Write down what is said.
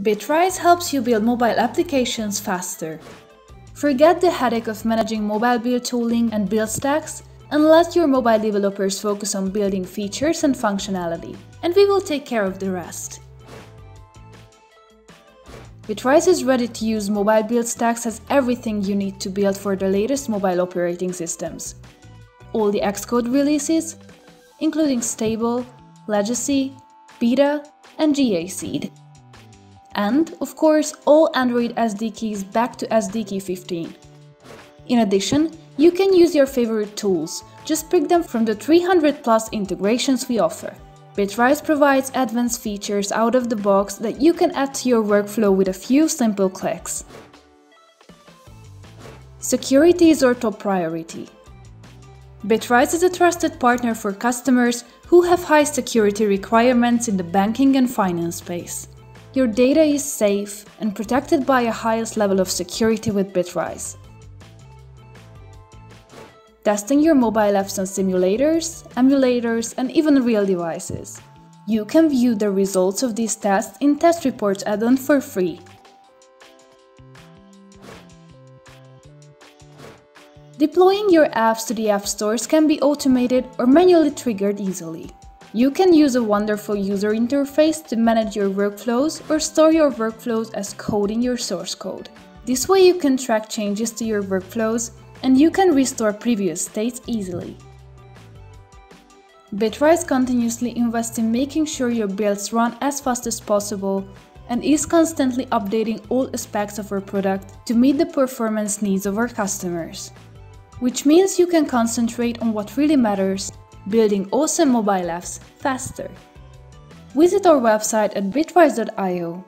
Bitrise helps you build mobile applications faster. Forget the headache of managing mobile build tooling and build stacks and let your mobile developers focus on building features and functionality, and we will take care of the rest. Bitrise is ready to use mobile build stacks as everything you need to build for the latest mobile operating systems. All the Xcode releases, including Stable, Legacy, Beta, and GA Seed and, of course, all Android SDKs back to SDK 15. In addition, you can use your favorite tools, just pick them from the 300 plus integrations we offer. Bitrise provides advanced features out of the box that you can add to your workflow with a few simple clicks. Security is our top priority. Bitrise is a trusted partner for customers who have high security requirements in the banking and finance space. Your data is safe and protected by a highest level of security with Bitrise. Testing your mobile apps on simulators, emulators, and even real devices. You can view the results of these tests in Test Reports add-on for free. Deploying your apps to the app stores can be automated or manually triggered easily. You can use a wonderful user interface to manage your workflows or store your workflows as code in your source code. This way you can track changes to your workflows and you can restore previous states easily. Bitrise continuously invests in making sure your builds run as fast as possible and is constantly updating all aspects of our product to meet the performance needs of our customers. Which means you can concentrate on what really matters building awesome mobile apps faster. Visit our website at bitrise.io